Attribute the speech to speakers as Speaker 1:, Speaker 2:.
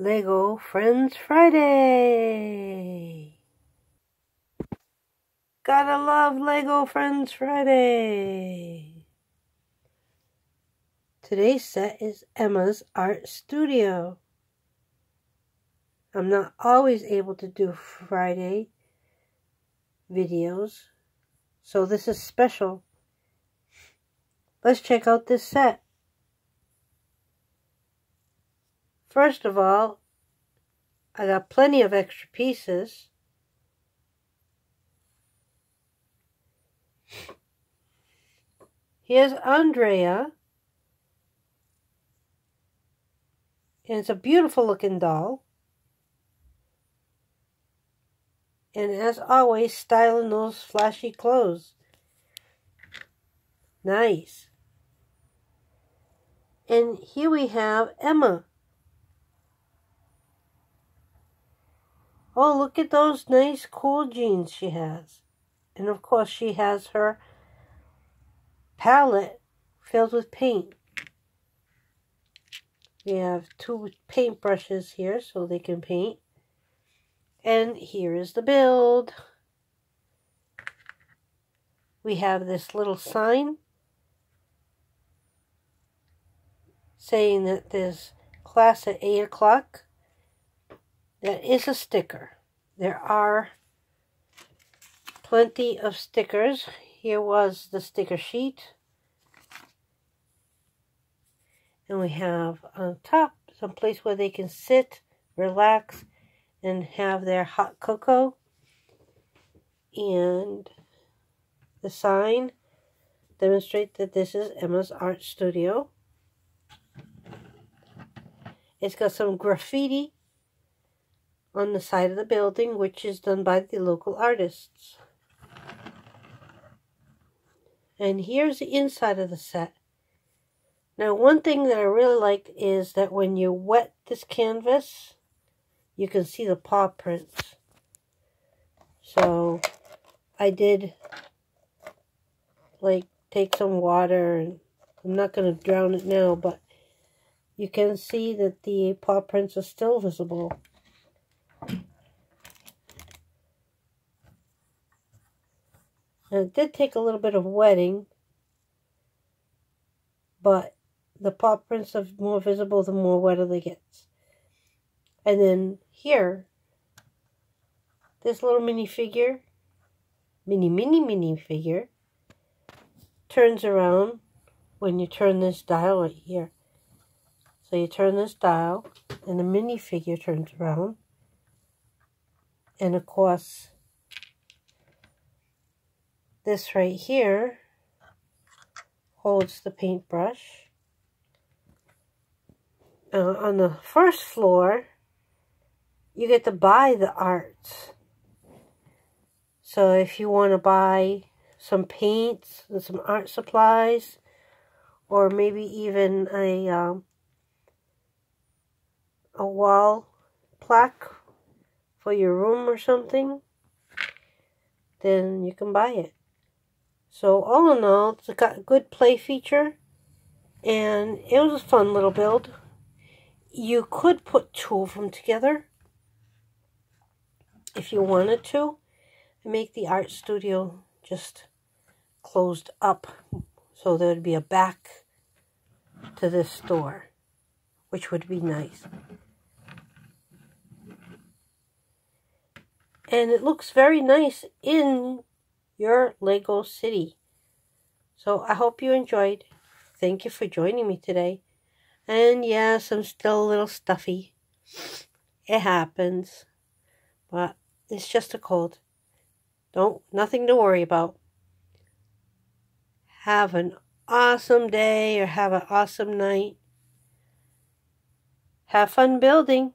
Speaker 1: Lego Friends Friday. Gotta love Lego Friends Friday. Today's set is Emma's Art Studio. I'm not always able to do Friday videos, so this is special. Let's check out this set. First of all, I got plenty of extra pieces. Here's Andrea. And it's a beautiful looking doll. And as always, styling those flashy clothes. Nice. And here we have Emma. Oh, look at those nice, cool jeans she has. And of course, she has her palette filled with paint. We have two paint brushes here so they can paint. And here is the build. We have this little sign saying that there's class at 8 o'clock. That is a sticker. There are plenty of stickers. Here was the sticker sheet. And we have on top some place where they can sit, relax, and have their hot cocoa. And the sign demonstrate that this is Emma's Art Studio. It's got some graffiti on the side of the building, which is done by the local artists. And here's the inside of the set. Now, one thing that I really liked is that when you wet this canvas, you can see the paw prints. So, I did, like, take some water, and I'm not going to drown it now, but you can see that the paw prints are still visible. And it did take a little bit of wetting, but the paw prints are more visible the more wetter they get. And then here, this little mini figure, mini, mini, mini figure, turns around when you turn this dial right here. So you turn this dial, and the mini figure turns around. And of course, this right here holds the paintbrush. Uh, on the first floor, you get to buy the art. So if you want to buy some paints and some art supplies, or maybe even a um, a wall plaque for your room or something, then you can buy it. So all in all, it's got a good play feature. And it was a fun little build. You could put two of them together if you wanted to. Make the art studio just closed up. So there would be a back to this store. Which would be nice. And it looks very nice in your Lego city. So I hope you enjoyed. Thank you for joining me today. And yes, I'm still a little stuffy. It happens. But it's just a cold. Don't nothing to worry about. Have an awesome day or have an awesome night. Have fun building.